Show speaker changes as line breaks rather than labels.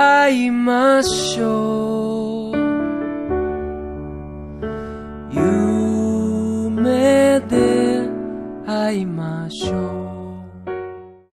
会いましょう。夢で会いましょう。